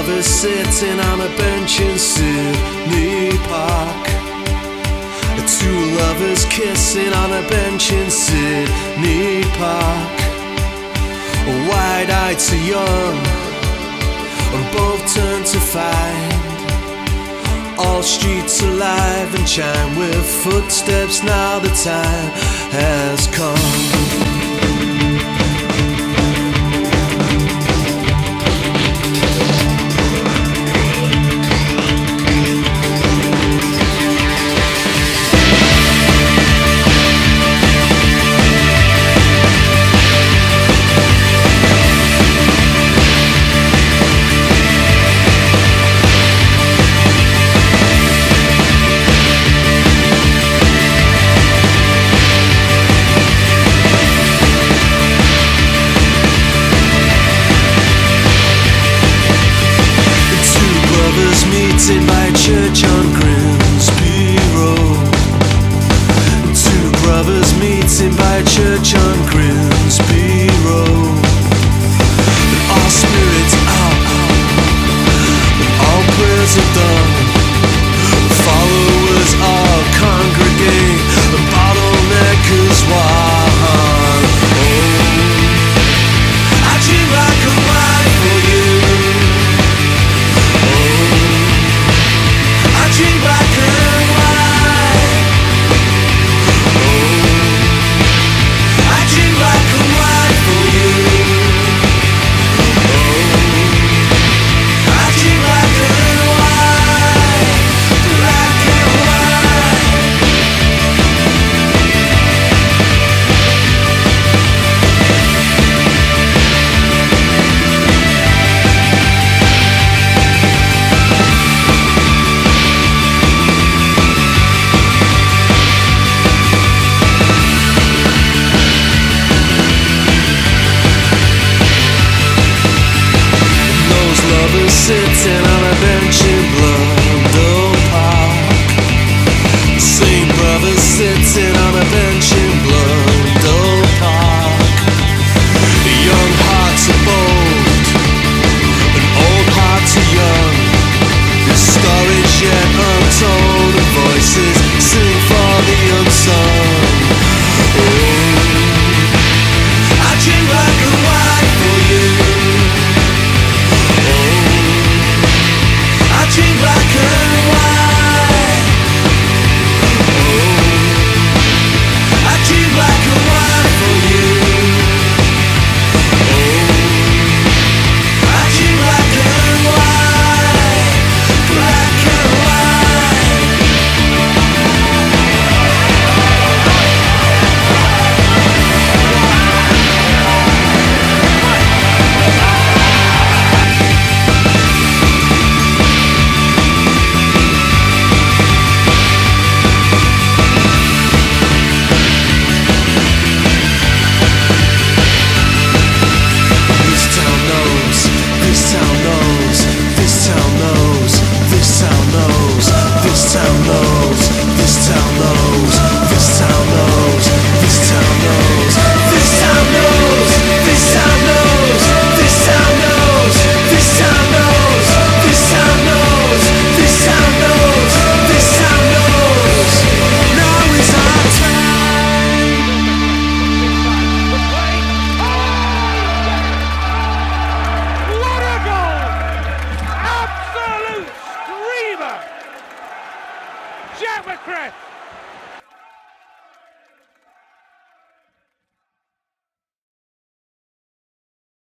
Lovers sitting on a bench in Sidney Park. Two lovers kissing on a bench in Sidney Park. Wide eyed to young, and both turn to find all streets alive and chime with footsteps. Now the time has come. sitting on a bench Jack McCray